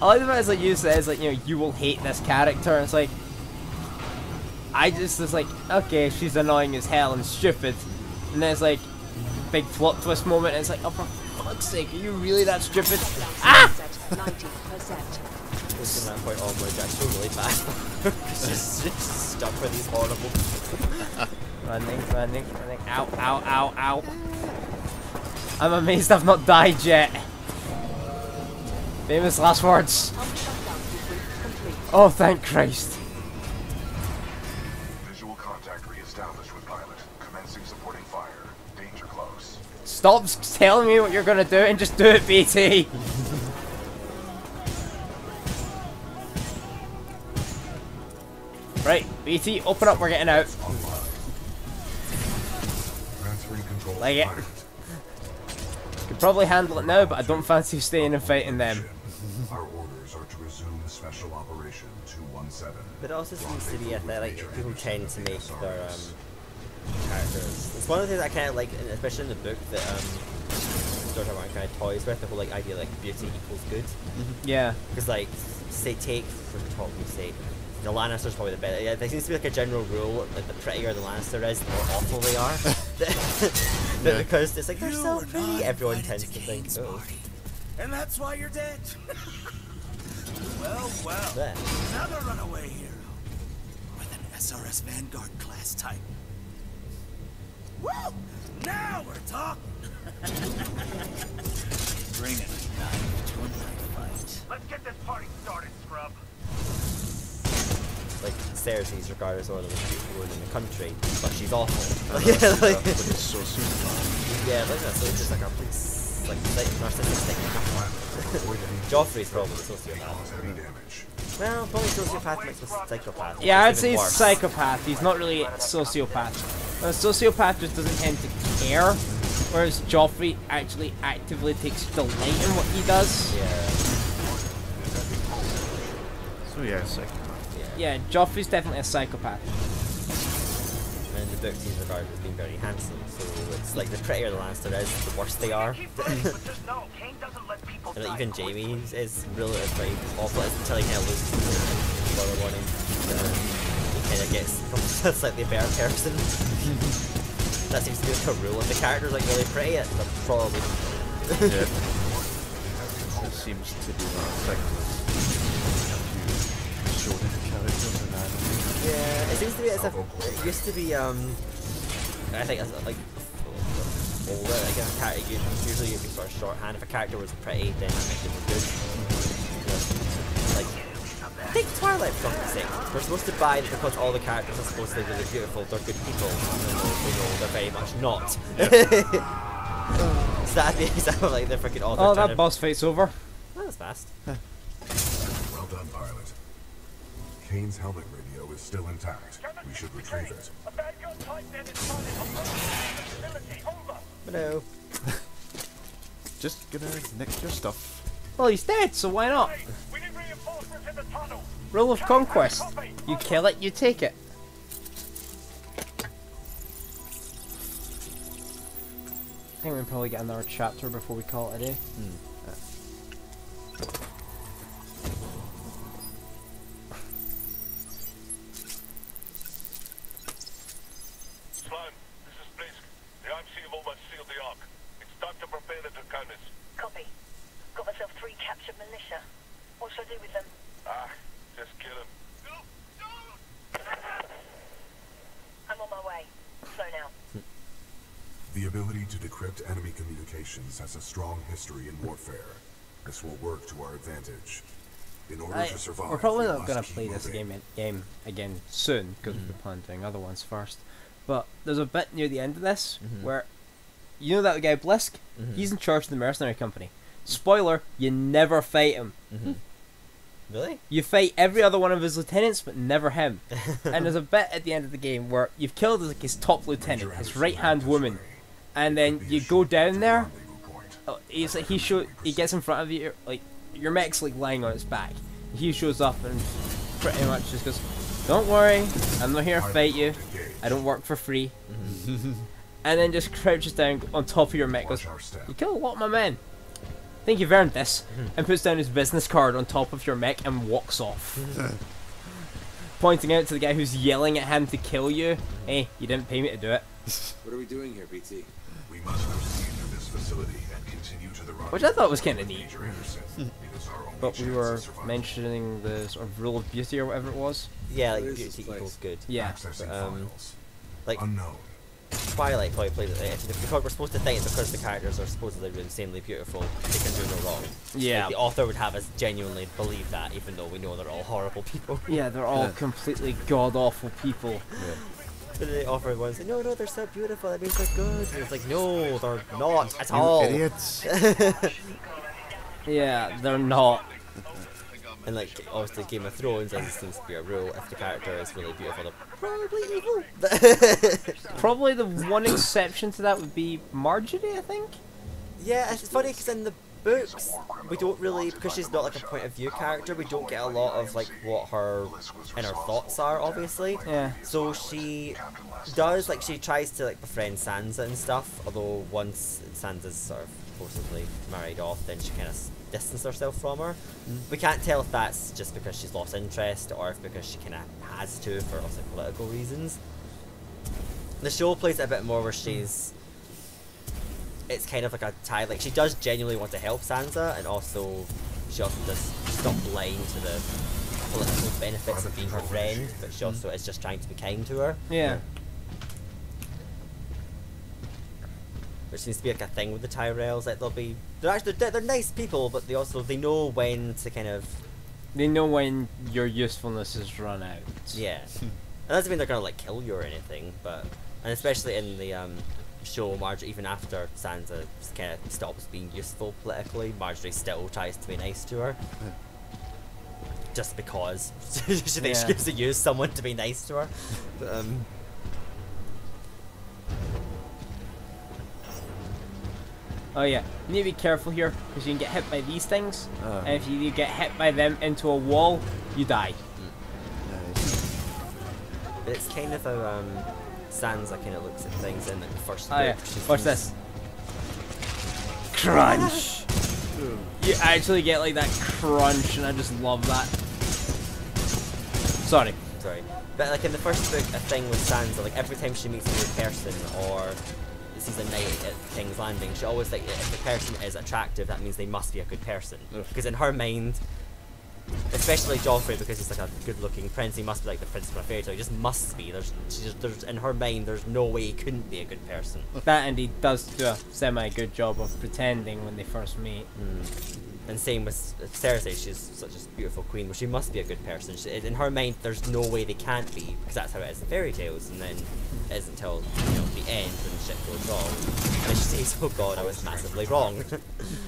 I like the fact it's like you says like you know you will hate this character. And it's like I just was like okay she's annoying as hell and stupid, and then it's like big plot twist moment. And it's like oh for fuck's sake are you really that stupid? Ah! This is that point onwards, I feel really bad. just, just stuck with these horrible. running, running, running. Ow, ow, ow, ow. I'm amazed I've not died yet. Famous last words. Oh, thank Christ. Visual contact reestablished with pilot. Commencing supporting fire. Danger close. Stop telling me what you're gonna do and just do it, BT. right, BT, open up, we're getting out. Like it. Could probably handle it now, but I don't fancy staying and fighting them. Resume Special Operation 217. But it also seems to be a thing, like people tend to make their um, characters. It's one of the things I kind of like, especially in the book that um, George R. R. Martin kind of toys with the whole like idea like beauty equals good. Yeah. Because like, say take for talk we say, the Lannisters probably the better. Yeah, there seems to be like a general rule like the prettier the Lannister is, the more awful they are. but Yeah. because it's like they're so You and pretty, everyone tends to to think. Kane's Oh, and that's why you're dead. well, well. there. Another runaway hero with an SRS Vanguard class type. Woo! Now we're talking. Bring it, knife to a knife fight. Let's get this party started, scrub. like Cersei's regarded as one of the most beautiful women in the country, but she's awful. yeah, like, But it's so super. yeah, like that. So it's just like a police, like like narcissistic. Joffrey's probably sociopath. Well, probably sociopath mixed with psychopath. Yeah, I'd say he's worse. psychopath. He's not really a sociopath. A sociopath just doesn't tend to care, whereas Joffrey actually actively takes delight in what he does. Yeah, So yeah, psychopath. yeah. Yeah, Joffrey's definitely a psychopath. And in the book, he's regarded as being very handsome. So it's like the prettier the Lannister is, the worse they are. Keep fighting, but just know, Kane doesn't let people And like, even quickly. Jaime is, is really is very awful until he kind of loses the spoiler warning. He kind of gets becomes a slightly better person. that seems to be like a rule. If the character's like really pretty, it they're probably Yeah. It seems to be that thing seems to be as if it used to be. Um, I think as like older, like a character you, usually you'd be sort of shorthand. If a character was pretty, then that meant they were good. You know, Like, take Twilight for fuck's sake. We're supposed to buy that because all the characters are supposed to be really beautiful, they're good people. Even though we they're very much not. so that'd be exactly like the freaking author Oh, that boss fight's over. That was fast. Well done, pilot. Kane's helmet radio is still intact. We should retrieve it. A bad gun type then is spotted on the facility. Over. But no. Just gonna nick your stuff. Well, he's dead, so why not? Hey, we need reinforcements in the tunnel. Rule of conquest. You kill it, you take it. I think we can probably get another chapter before we call it a day. Slime, now. The ability to decrypt enemy communications has a strong history in warfare. This will work to our advantage. In order I, to survive, we're probably not gonna keep play this moving. game game again soon because we're mm-hmm. planning doing other ones first. But there's a bit near the end of this mm-hmm. where you know that guy Blisk. Mm-hmm. He's in charge of the mercenary company. Spoiler: you never fight him. Really? You fight every other one of his lieutenants, but never him. and there's a bit at the end of the game where you've killed like his top lieutenant, his right hand woman, and then Could be a you go down there. Oh, he's like he show he gets in front of you like your mech's like lying on its back. He shows up and pretty much just goes, "Don't worry, I'm not here to fight you. I don't work for free." Mm-hmm. and then just crouches down on top of your mech. Goes, Watch our step. "You killed a lot of my men." Think you've earned this, and puts down his business card on top of your mech and walks off. Pointing out to the guy who's yelling at him to kill you, hey, you didn't pay me to do it. What are we doing here, BT? We must proceed through this facility and continue to the Which I thought was kind of neat. Major Anderson. It is our only But we were mentioning the sort of rule of beauty or whatever it was. Yeah, What like beauty equals good. Yeah. Accessing um, like- Unknown. Twilight probably played it. If, if because we're supposed to think it's because the characters are supposedly insanely beautiful, they can do no wrong. Yeah. Like, the author would have us genuinely believe that, even though we know they're all horrible people. Yeah, they're all completely god awful people. But the author was like, no, no, they're so beautiful. That means they're good. And it's like, no, they're not at You all. idiots. Yeah, they're not. And like, obviously, Game of Thrones, as it seems to be a rule, if the character is really beautiful, they're probably evil. Probably the one exception to that would be Margaery, I think. Yeah, it's funny because in the books we don't really because she's not like a point of view character. We don't get a lot of like what her inner thoughts are, obviously. Yeah. So she does like she tries to like befriend Sansa and stuff. Although once Sansa's sort of supposedly married off, then she kind of distanced herself from her. Mm. We can't tell if that's just because she's lost interest or if because she kind of has to for also political reasons. The show plays it a bit more where mm. she's it's kind of like a tie. Like she does genuinely want to help Sansa, and also she also does she's not blind to the political benefits of being her friend, but she mm. also is just trying to be kind to her. Yeah. Which seems to be like a thing with the Tyrells. Like they'll be they're actually they're, they're nice people, but they also they know when to kind of They know when your usefulness is run out. yeah. and that doesn't mean they're gonna like kill you or anything, but and especially in the um show Margaery even after Sansa kind of stops being useful politically, Margaery still tries to be nice to her. Just because she thinks Yeah. she has to use someone to be nice to her. But, um, Oh yeah, you need to be careful here because you can get hit by these things, Oh. and if you get hit by them into a wall, you die. Nice. but it's kind of how um, Sansa kind of looks at things in the first Oh book. yeah, watch this. Crunch. You actually get like that crunch, and I just love that. Sorry. Sorry. But like in the first book, a thing with Sansa, like every time she meets a new person or sees a knight at uh, King's Landing, she always like if the person is attractive, that means they must be a good person. Because in her mind, especially Joffrey, because he's like a good-looking prince, he must be like the prince from a fairy tale. He just must be. There's, just, there's in her mind, there's no way he couldn't be a good person. That and he does do a semi good job of pretending when they first meet. Mm. And same with Cersei, she's such a beautiful queen, but she must be a good person. She, in her mind, there's no way they can't be, because that's how it is in fairy tales, and then it isn't until you know, the end when shit goes wrong. And she says, oh god, I was massively wrong.